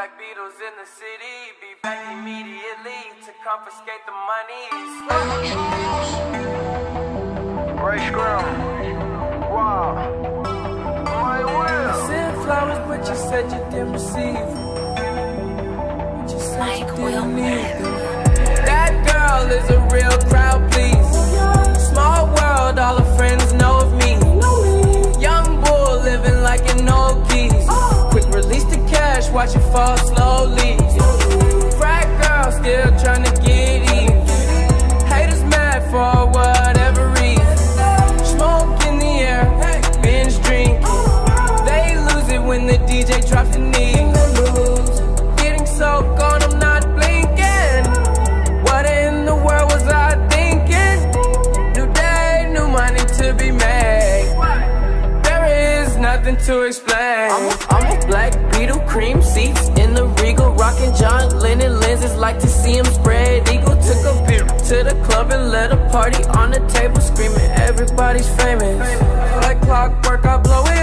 Black Beatles in the city, be back immediately to confiscate the money. Rae Sremmurd. Wow. My will. Sent flowers, but you said you didn't receive. But you said Mike you didn't need them. That girl is a real crowd, please. Small world, all her friends know of me. The watch it fall slowly. Frat girl still trying to get even. Haters mad for whatever reason. Smoke in the air, binge drinking. They lose it when the DJ drops the knee. Getting so gone, I'm not blinking. What in the world was I thinking? New day, new money to be made. There is nothing to explain. I'm a, I'm a black cream seats in the regal, rocking John Lennon lenses. Like to see him spread eagle. Took a beer to the club and let a party on the table, screaming everybody's famous. Like clockwork, I blow it.